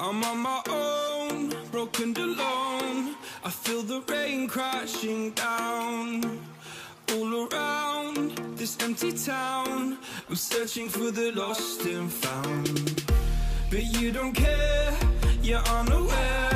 I'm on my own, broken and alone. I feel the rain crashing down all around this empty town. I'm searching for the lost and found, but you don't care. You're unaware.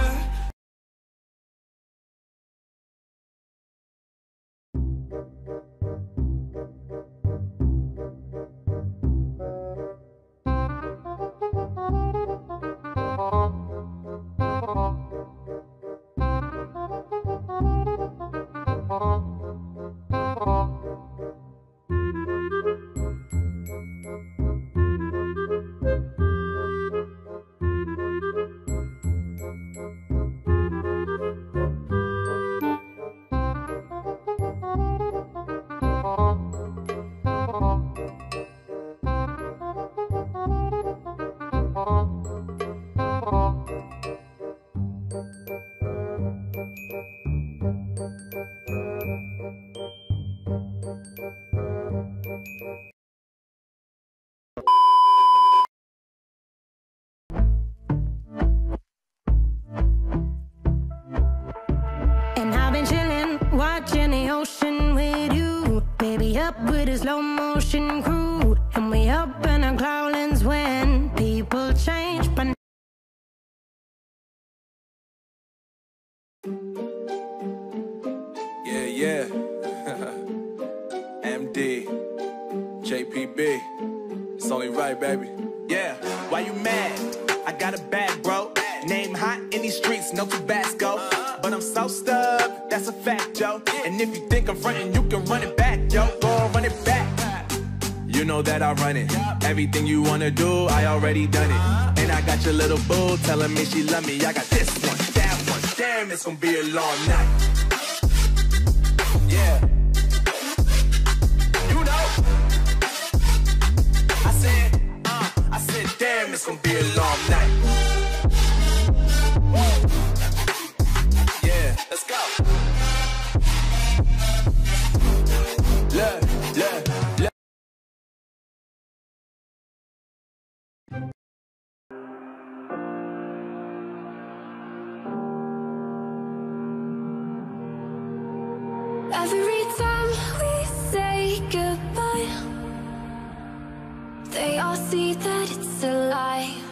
Up with a slow motion crew. And we up in our cloudlands when people change. But Yeah, yeah. MD, JPB. It's only right, baby. Yeah, why you mad? I got a bag, bro. Name hot in these streets, no Tabasco. But I'm so stubbed, that's a fact, yo. And if you think I'm frontin', you can run it back, yo. Go run it back. You know that I run it. Everything you wanna do, I already done it. And I got your little boo telling me she love me. I got this one, that one. Damn, it's gonna be a long night. Yeah. You know. I said, uh, I said, damn, it's gonna be a long night. Yeah, let's go. Look, look, look. Every time we say goodbye, they all see that it's a lie.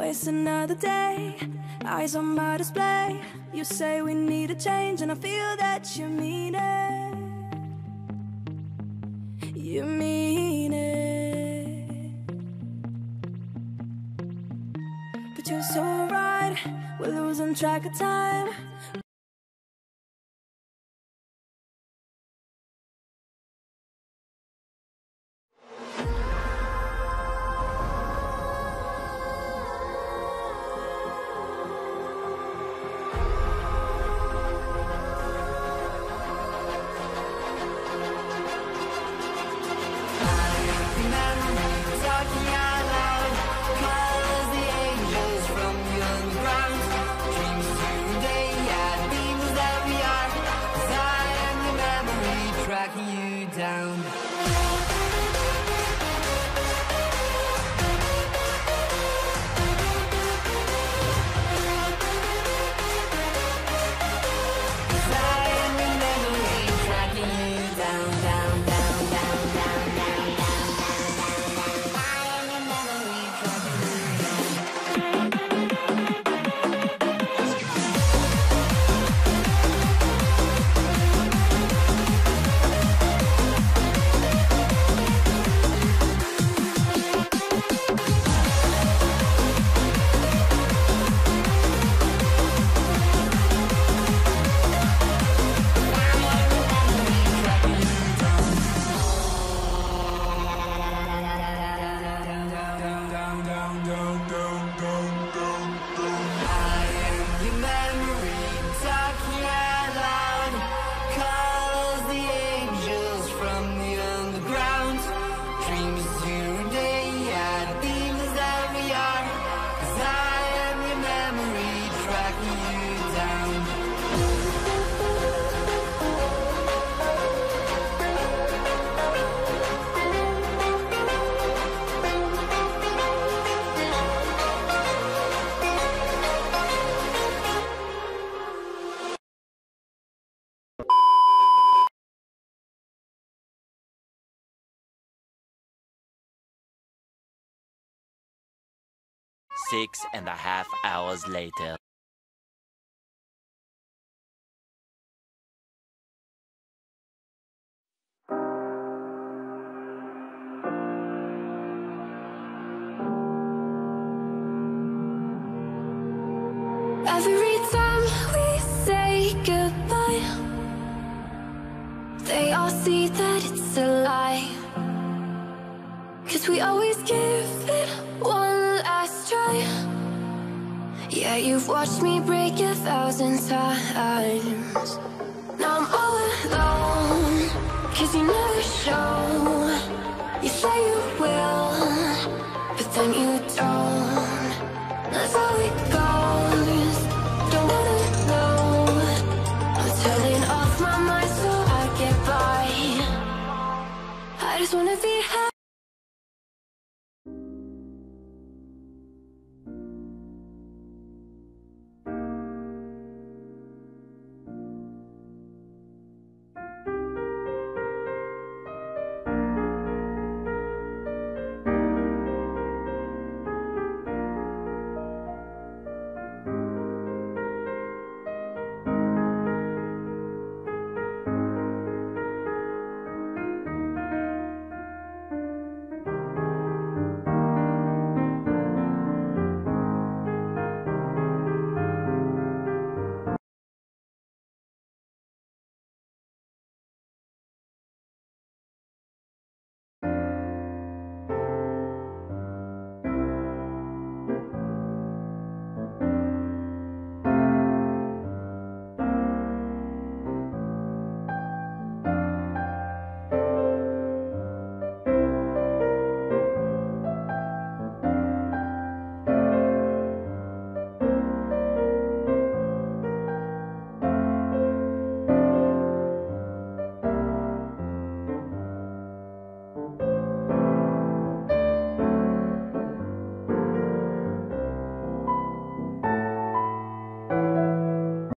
Waste another day, eyes on my display. You say we need a change, and I feel that you mean it. You mean it. But you're so right, we're losing track of time. Six and a half hours later. Every time we say goodbye, they all see that it's a lie. Cause we always give it one try. Yeah, you've watched me break a thousand times. Now I'm all alone Cause you never show. You say you will But then you don't. That's how it goes. Don't wanna know. I'm turning off my mind so I get by. I just wanna be happy.